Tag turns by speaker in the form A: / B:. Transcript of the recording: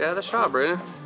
A: Get out of the shot, Brandon.